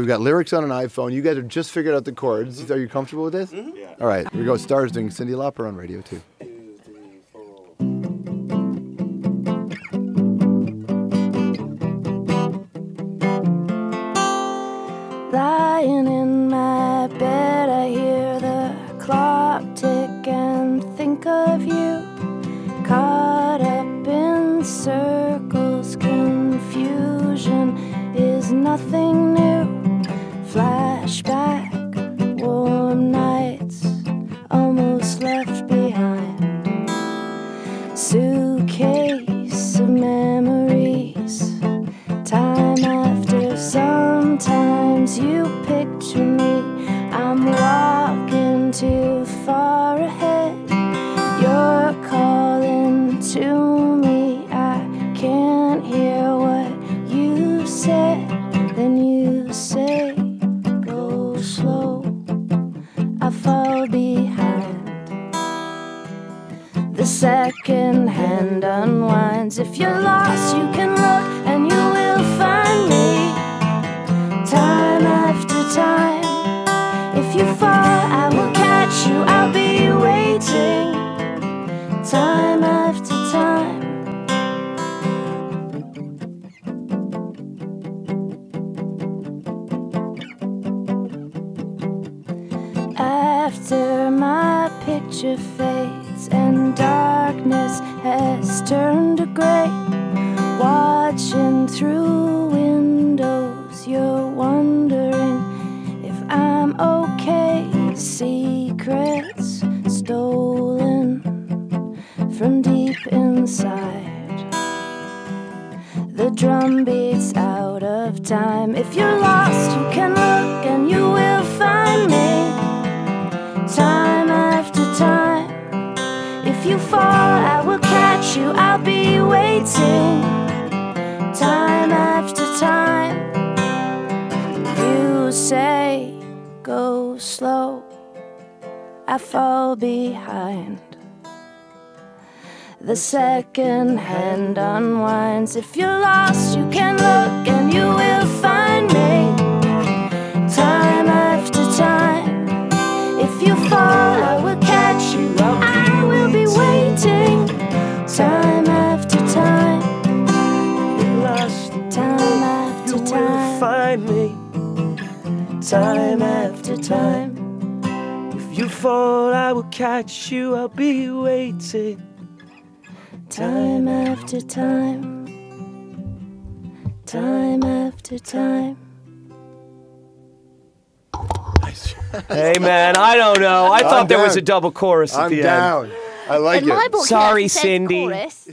We've got lyrics on an iPhone. You guys have just figured out the chords. Mm-hmm. Are you comfortable with this? Yeah. All right, here we go. Stars doing Cyndi Lauper on Radio 2. Lying in my bed, I hear the clock tick and think of you. Caught up in circles, confusion is nothing you picture me. I'm walking too far ahead. You're calling to me. I can't hear what you said. Then you say, Go slow. I fall behind. The second hand unwinds. If you're lost, you can picture fades and darkness has turned to gray, watching through windows, you're wondering if I'm okay. Secrets stolen from deep inside. The drum beats out of time. If you're lost, you can look you. I'll be waiting. Time after time. You say, go slow. I fall behind. The second hand unwinds. If you're lost, you can look and you will find me. Time after time. If you fall, I will catch you. Time after time. If you fall, I will catch you. I'll be waiting. Time after time. Time after time. Hey man, I don't know. I thought there was a double chorus at I'm the end. down. I like In it. my book, Sorry, it says Cindy. chorus.